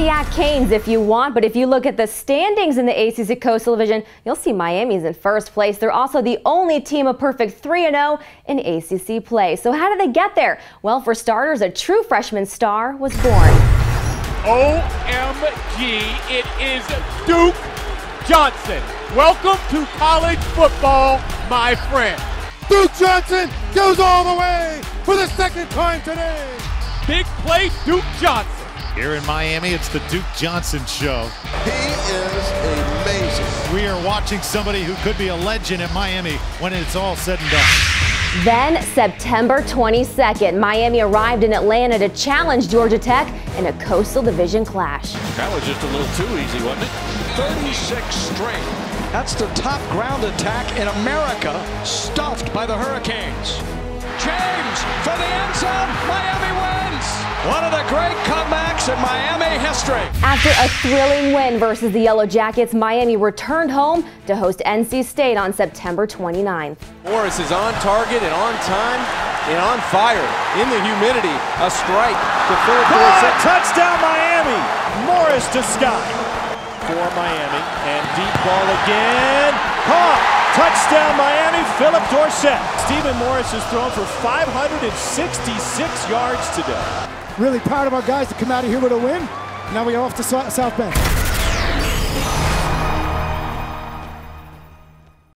Cardiac Canes if you want, but if you look at the standings in the ACC Coastal Division, you'll see Miami's in first place. They're also the only team of perfect 3-0 in ACC play. So how did they get there? Well, for starters, a true freshman star was born. OMG, it is Duke Johnson. Welcome to college football, my friend. Duke Johnson goes all the way for the second time today. Big play, Duke Johnson. Here in Miami, it's the Duke Johnson Show. He is amazing. We are watching somebody who could be a legend at Miami when it's all said and done. Then, September 22nd, Miami arrived in Atlanta to challenge Georgia Tech in a Coastal Division clash. That was just a little too easy, wasn't it? 36 straight. That's the top ground attack in America, stuffed by the Hurricanes. James for the end zone. Miami wins. One of the great comebacks in Miami history. After a thrilling win versus the Yellow Jackets, Miami returned home to host NC State on September 29th. Morris is on target and on time and on fire. In the humidity, a strike to Phillip Dorsett. touchdown Miami. Morris to Scott for Miami. And deep ball again. Caught. Touchdown Miami, Phillip Dorsett. Stephen Morris has thrown for 566 yards today. Really proud of our guys to come out of here with a win. Now we're off to South Bend.